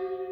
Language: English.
you